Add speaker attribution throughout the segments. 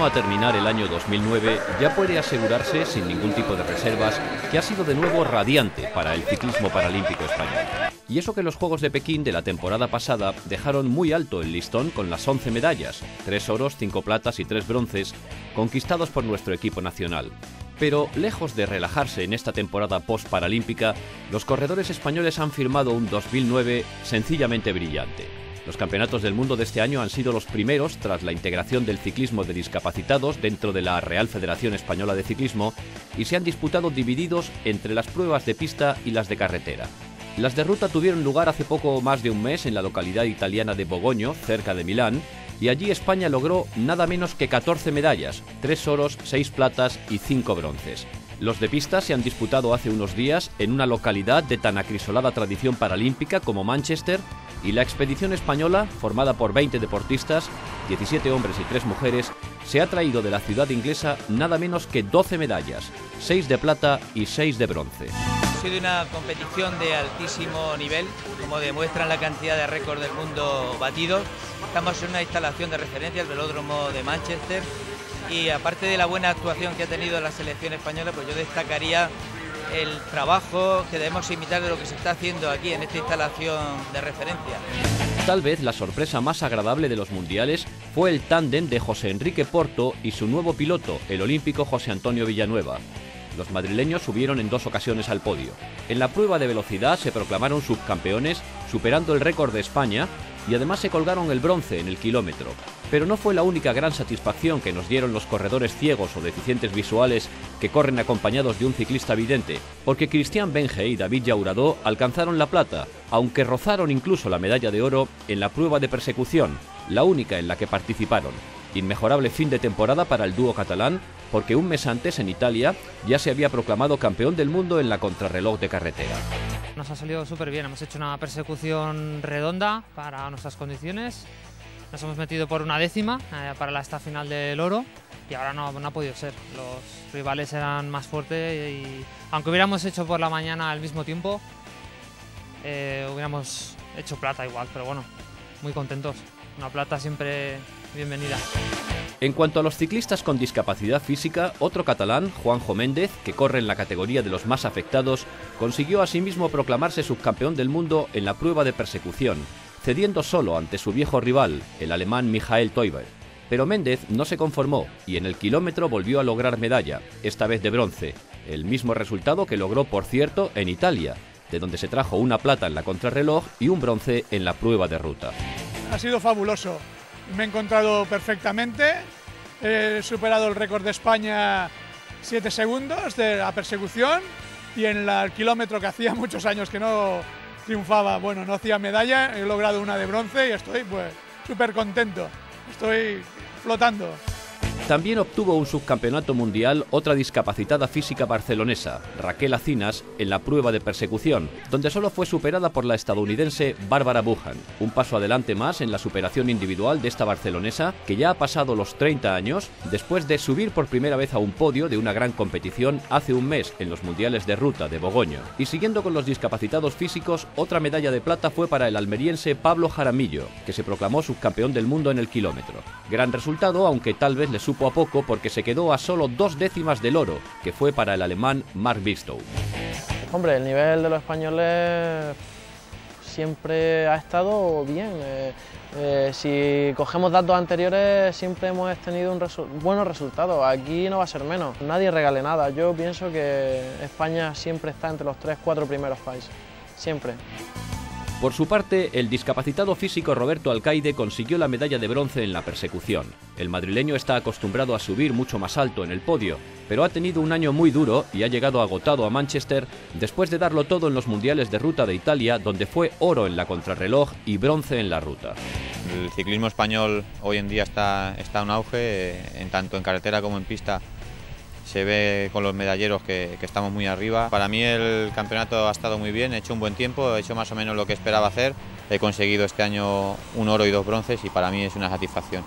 Speaker 1: próximo a terminar el año 2009 ya puede asegurarse, sin ningún tipo de reservas, que ha sido de nuevo radiante para el ciclismo paralímpico español. Y eso que los Juegos de Pekín de la temporada pasada dejaron muy alto el listón con las 11 medallas, 3 oros, 5 platas y 3 bronces, conquistados por nuestro equipo nacional. Pero lejos de relajarse en esta temporada post-paralímpica, los corredores españoles han firmado un 2009 sencillamente brillante. Los campeonatos del mundo de este año han sido los primeros tras la integración del ciclismo de discapacitados dentro de la Real Federación Española de Ciclismo y se han disputado divididos entre las pruebas de pista y las de carretera. Las de ruta tuvieron lugar hace poco más de un mes en la localidad italiana de Bogoño, cerca de Milán, y allí España logró nada menos que 14 medallas, 3 oros, 6 platas y 5 bronces. Los de pista se han disputado hace unos días en una localidad de tan acrisolada tradición paralímpica como Manchester y la expedición española, formada por 20 deportistas, 17 hombres y 3 mujeres, se ha traído de la ciudad inglesa nada menos que 12 medallas, 6 de plata y 6 de bronce.
Speaker 2: Ha sido una competición de altísimo nivel, como demuestran la cantidad de récords del mundo batidos. Estamos en una instalación de referencia, el velódromo de Manchester, y aparte de la buena actuación que ha tenido la selección española, pues yo destacaría el trabajo que debemos imitar de lo que se está haciendo aquí en esta instalación de referencia.
Speaker 1: Tal vez la sorpresa más agradable de los mundiales fue el tándem de José Enrique Porto y su nuevo piloto, el olímpico José Antonio Villanueva. Los madrileños subieron en dos ocasiones al podio. En la prueba de velocidad se proclamaron subcampeones, superando el récord de España, y además se colgaron el bronce en el kilómetro. Pero no fue la única gran satisfacción que nos dieron los corredores ciegos o deficientes visuales que corren acompañados de un ciclista vidente, porque Cristian Benge y David Yauradó alcanzaron la plata, aunque rozaron incluso la medalla de oro en la prueba de persecución, la única en la que participaron. Inmejorable fin de temporada para el dúo catalán, porque un mes antes en Italia ya se había proclamado campeón del mundo en la contrarreloj de carretera.
Speaker 3: Nos ha salido súper bien, hemos hecho una persecución redonda para nuestras condiciones, nos hemos metido por una décima eh, para la esta final del oro y ahora no, no, ha podido ser, los rivales eran más fuertes y aunque hubiéramos hecho por la mañana al mismo tiempo, eh, hubiéramos hecho plata igual, pero bueno, muy contentos, una plata siempre bienvenida.
Speaker 1: En cuanto a los ciclistas con discapacidad física, otro catalán, Juanjo Méndez, que corre en la categoría de los más afectados, consiguió asimismo proclamarse subcampeón del mundo en la prueba de persecución, cediendo solo ante su viejo rival, el alemán Michael Teuber. Pero Méndez no se conformó y en el kilómetro volvió a lograr medalla, esta vez de bronce, el mismo resultado que logró, por cierto, en Italia, de donde se trajo una plata en la contrarreloj y un bronce en la prueba de ruta.
Speaker 4: Ha sido fabuloso me he encontrado perfectamente. He superado el récord de España 7 segundos de la persecución y en el kilómetro que hacía muchos años que no triunfaba, bueno, no hacía medalla, he logrado una de bronce y estoy pues contento. Estoy flotando.
Speaker 1: También obtuvo un subcampeonato mundial otra discapacitada física barcelonesa, Raquel Acinas, en la prueba de persecución, donde solo fue superada por la estadounidense Bárbara Buchan. Un paso adelante más en la superación individual de esta barcelonesa, que ya ha pasado los 30 años, después de subir por primera vez a un podio de una gran competición hace un mes en los Mundiales de Ruta de Bogoño. Y siguiendo con los discapacitados físicos, otra medalla de plata fue para el almeriense Pablo Jaramillo, que se proclamó subcampeón del mundo en el kilómetro. Gran resultado, aunque tal vez le supo a poco porque se quedó a solo dos décimas del oro, que fue para el alemán Mark Bistow.
Speaker 5: Hombre, el nivel de los españoles siempre ha estado bien. Eh, eh, si cogemos datos anteriores, siempre hemos tenido un resu buenos resultados. Aquí no va a ser menos. Nadie regale nada. Yo pienso que España siempre está entre los tres, cuatro primeros países. Siempre.
Speaker 1: Por su parte, el discapacitado físico Roberto Alcaide consiguió la medalla de bronce en la persecución. El madrileño está acostumbrado a subir mucho más alto en el podio, pero ha tenido un año muy duro y ha llegado agotado a Manchester después de darlo todo en los Mundiales de Ruta de Italia, donde fue oro en la contrarreloj y bronce en la ruta.
Speaker 6: El ciclismo español hoy en día está, está en auge, eh, en tanto en carretera como en pista se ve con los medalleros que, estamos muy arriba. Para mí el campeonato ha estado muy bien, he hecho un buen tiempo, he hecho más o menos lo que esperaba hacer. He conseguido este año un oro y dos bronces y para mí es una satisfacción.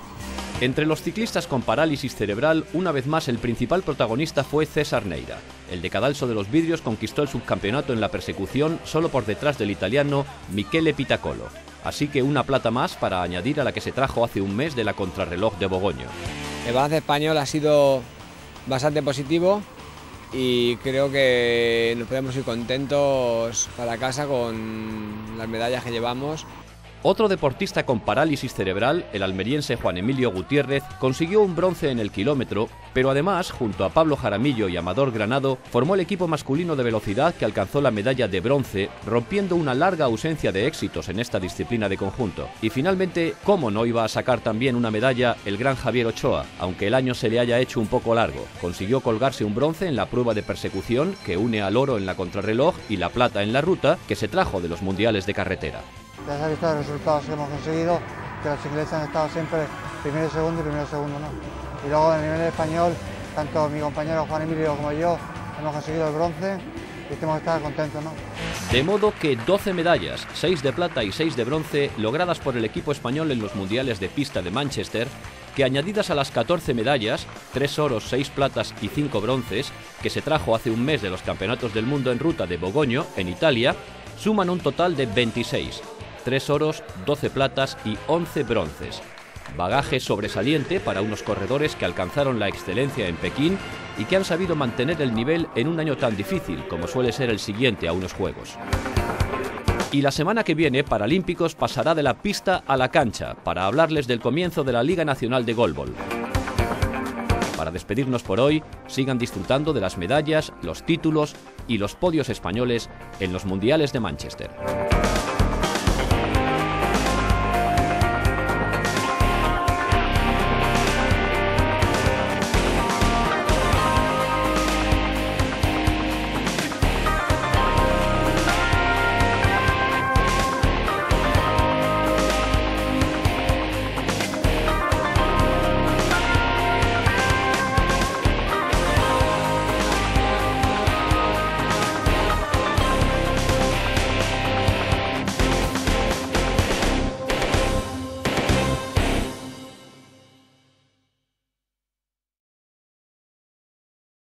Speaker 1: Entre los ciclistas con parálisis cerebral, una vez más el principal protagonista fue César Neira. El de Cadalso de los Vidrios conquistó el subcampeonato en la persecución solo por detrás del italiano Michele Pitacolo. Así que una plata más para añadir a la que se trajo hace un mes de la contrarreloj de Bogoño.
Speaker 7: El balance español ha sido bastante positivo y creo que nos podemos ir contentos para casa con las medallas que llevamos
Speaker 1: otro deportista con parálisis cerebral, el almeriense Juan Emilio Gutiérrez, consiguió un bronce en el kilómetro, pero además, junto a Pablo Jaramillo y Amador Granado, formó el equipo masculino de velocidad que alcanzó la medalla de bronce, rompiendo una larga ausencia de éxitos en esta disciplina de conjunto. Y finalmente, ¿cómo no iba a sacar también una medalla el gran Javier Ochoa, aunque el año se le haya hecho un poco largo? Consiguió colgarse un bronce en la prueba de persecución que une al oro en la contrarreloj y la plata en la ruta que se trajo de los mundiales de carretera.
Speaker 8: Ya se ha visto los resultados que hemos conseguido, que los ingleses han estado siempre primero y segundo y primero y segundo. ¿no? Y luego a nivel español, tanto mi compañero Juan Emilio como yo hemos conseguido el bronce y tenemos que estar contentos. ¿no?
Speaker 1: De modo que 12 medallas, 6 de plata y 6 de bronce, logradas por el equipo español en los Mundiales de Pista de Manchester, que añadidas a las 14 medallas, 3 oros, 6 platas y 5 bronces, que se trajo hace un mes de los Campeonatos del Mundo en ruta de Bogoño, en Italia, suman un total de 26, 3 oros, 12 platas y 11 bronces. Bagaje sobresaliente para unos corredores que alcanzaron la excelencia en Pekín y que han sabido mantener el nivel en un año tan difícil como suele ser el siguiente a unos Juegos. Y la semana que viene, Paralímpicos pasará de la pista a la cancha para hablarles del comienzo de la Liga Nacional de Golbol. Para despedirnos por hoy, sigan disfrutando de las medallas, los títulos y los podios españoles en los Mundiales de Manchester.